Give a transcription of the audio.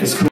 It's cool.